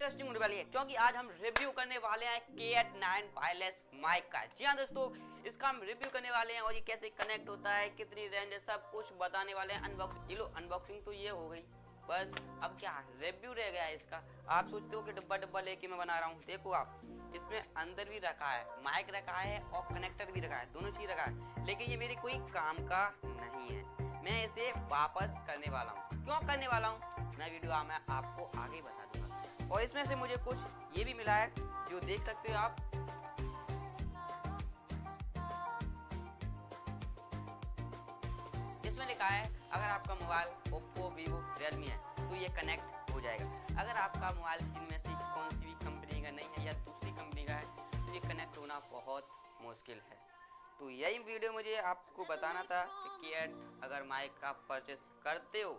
Interesting होने वाली है, क्योंकि आज हम रिव्यू करने वाले हैं के एट नाइन वायरलेस माइक का। जी हाँ दोस्तों, इसका हम रिव्यू करने वाले हैं और ये कैसे कनेक्ट होता है, कितनी रेंज है, सब कुछ बताने वाले हैं। अनबॉक्सिंग लो अनबॉक्सिंग तो ये हो गई। बस, अब क्या रिव्यू रह गया है इसका। आप सोचते हो कि डब्बा डब्बा लेके मैं बना रहा हूँ। देखो आप, इसमें अंदर भी रखा है माइक रखा है और कनेक्टर भी रखा है, दोनों चीज़ रखा है। लेकिन ये मेरे कोई काम का नहीं है। मैं इसे वापस करने वाला हूँ। क्यों करने वाला हूँ? मैं वीडियो में आपको आगे बता दूँगा। और इसमें से मुझे कुछ ये भी मिला है, जो देख सकते हो आप। इसमें लिखा है, अगर आपका मोबाइल ओप्पो वीवो रियलमी है तो ये कनेक्ट हो जाएगा। अगर आपका मोबाइल इनमें से कौन सी भी कंपनी का नहीं है या दूसरी कंपनी का है तो ये कनेक्ट होना बहुत मुश्किल है। तो यही वीडियो मुझे आपको बताना था कि केयर अगर माइक आप परचेस करते हो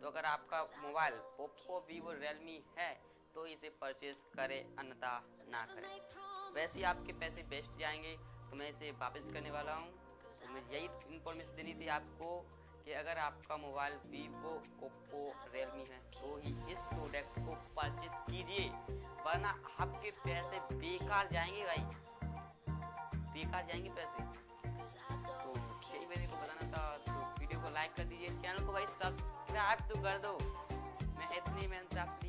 तो अगर आपका मोबाइल ओप्पो वीवो रियलमी है तो इसे परचेस करें अन्यथा ना करें। वैसे ही आपके पैसे बेस्ट जाएँगे तो मैं इसे वापस करने वाला हूँ। तो मैं यही इन्फॉर्मेशन देनी थी आपको कि अगर आपका मोबाइल वीवो ओप्पो रियलमी है तो ही इस प्रोडक्ट को परचेस कीजिए वरना आपके पैसे बेकार जाएँगे भाई। बेकार जाएँगे पैसे। को तू तो कर दो। मैं इतनी मेहनत से